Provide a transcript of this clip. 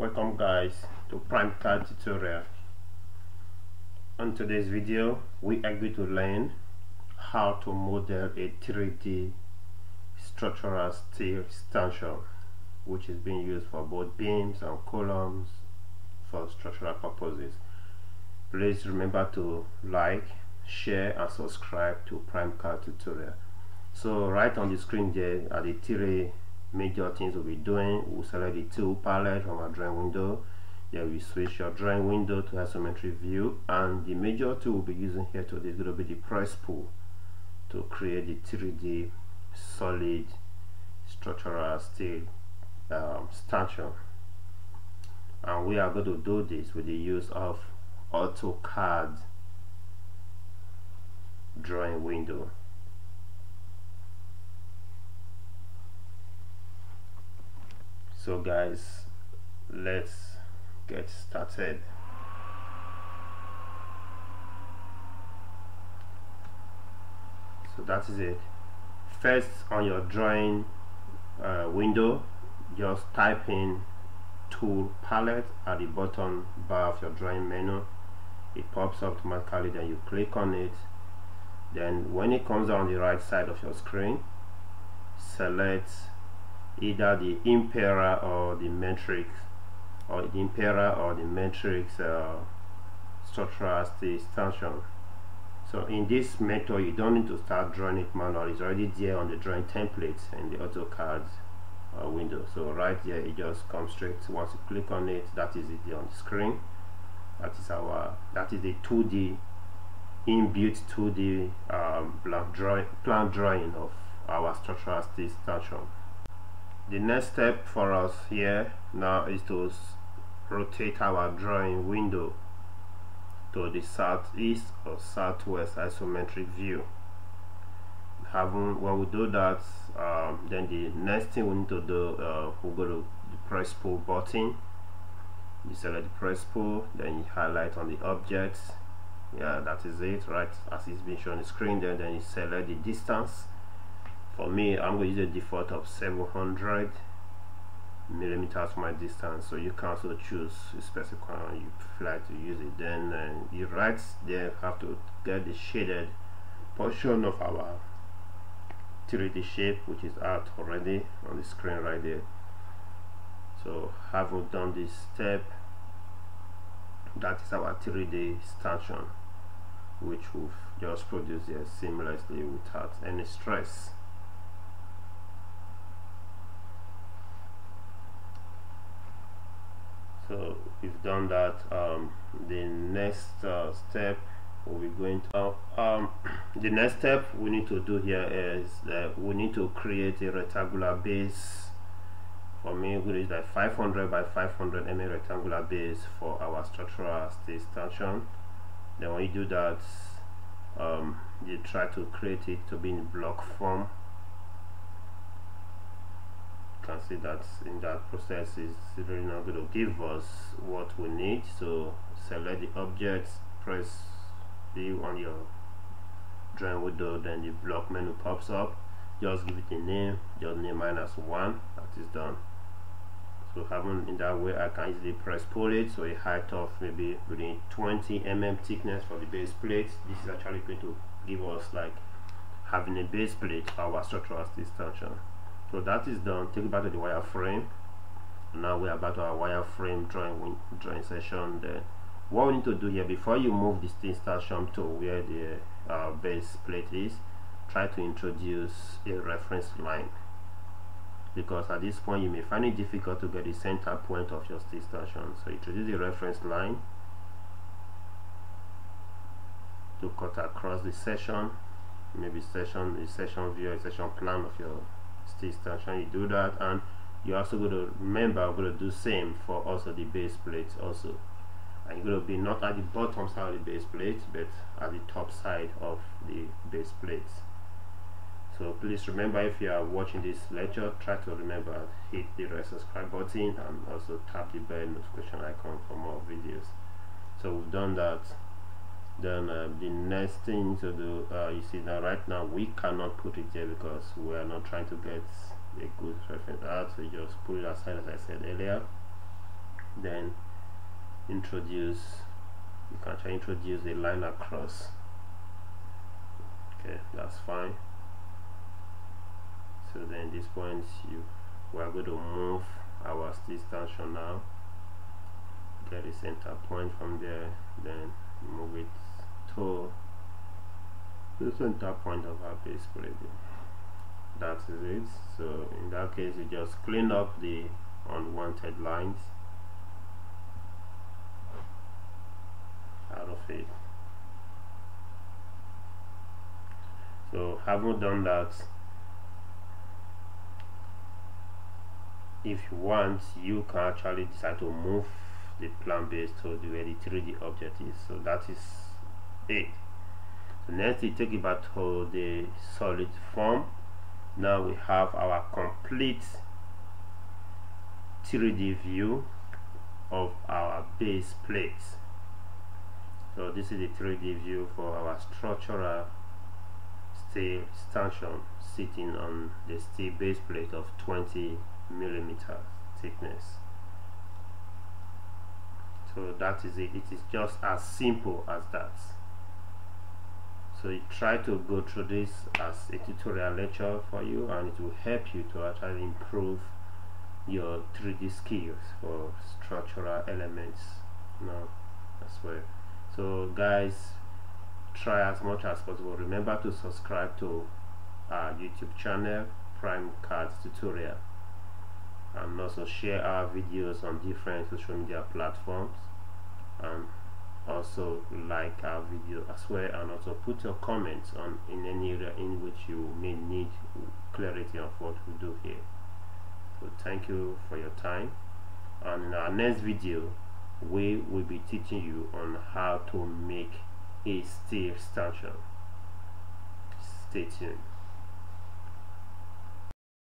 welcome guys to PrimeCAD tutorial. On today's video we are going to learn how to model a 3d structural steel stanchion which is being used for both beams and columns for structural purposes. Please remember to like share and subscribe to PrimeCAD tutorial. So right on the screen there are the three major things we'll be doing. We'll select the tool palette from our drawing window. Then we switch your drawing window to isometric view and the major tool we'll be using here today is going to be the press pull to create the 3d solid structural steel um, stanchion. And we are going to do this with the use of AutoCAD drawing window so guys let's get started. So that is it. First on your drawing uh, window just type in tool palette at the bottom bar of your drawing menu. It pops up automatically then you click on it. Then when it comes on the right side of your screen select either the impera or the matrix or the impera or the matrix uh, structural stanchion so in this method you don't need to start drawing it manually. It's already there on the drawing template in the AutoCAD uh, window. So right there it just comes straight. Once you click on it that is it on the screen. That is our that is the 2d inbuilt 2d um, plan, drawing, plan drawing of our structural stanchion the next step for us here now is to rotate our drawing window to the southeast or southwest isometric view. Having when we do that um, then the next thing we need to do uh, we'll go to the press pull button. You select the press pull then you highlight on the object. Yeah that is it right? As it's been shown on the screen then then you select the distance for me I'm going to use a default of 700 millimeters my distance. So you can also choose a specific one you fly to use it. Then uh, you right there have to get the shaded portion of our 3d shape which is out already on the screen right there. So having done this step? That is our 3d stanchion which we've just produced here seamlessly without any stress so we've done that um, the next uh, step we'll be going to um, the next step we need to do here is that we need to create a rectangular base for me it is like 500 by 500 mm rectangular base for our structural steel stanchion then when you do that um, you try to create it to be in block form see that in that process is really not going to give us what we need. So select the object press view on your drawing window then the block menu pops up. Just give it a name just name minus one that is done. So having in that way I can easily press pull it so a height of maybe within 20 mm thickness for the base plate. This is actually going to give us like having a base plate for our structural steel so that is done. Take it back to the wireframe. Now we are back to our wireframe drawing drawing session then what we need to do here before you move this thing station to where the uh, base plate is try to introduce a reference line. Because at this point you may find it difficult to get the center point of your stanchion so introduce a reference line to cut across the section maybe section the section view a section plan of your steel stanchion you do that and you're also going to remember I'm going to do same for also the base plate also. And you're going to be not at the bottom side of the base plate but at the top side of the base plate so please remember if you are watching this lecture try to remember hit the red subscribe button and also tap the bell notification icon for more videos. So we've done that then uh, the next thing to do uh, you see now right now we cannot put it there because we are not trying to get a good reference. Out so just put it aside as I said earlier. Then introduce you can try introduce a line across. Okay that's fine. So then this point you we are going to move our stitch stanchion now. Get a center point from there then move it to the center point of our base plate that is it. So in that case you just clean up the unwanted lines out of it. So having done that? If you want you can actually decide to move the plan base to where the 3d object is. So that is it so next we take it back to the solid form. Now we have our complete 3d view of our base plates. So this is the 3d view for our structural steel stanchion sitting on the steel base plate of 20 millimeter thickness. So that is it. It is just as simple as that so try to go through this as a tutorial lecture for you and it will help you to actually improve your 3d skills for structural elements you as well. So guys try as much as possible. Remember to subscribe to our youtube channel prime cards tutorial and also share our videos on different social media platforms and also like our video as well and also put your comments on in any area in which you may need clarity of what we do here. So thank you for your time and in our next video we will be teaching you on how to make a steel stanchion. Stay tuned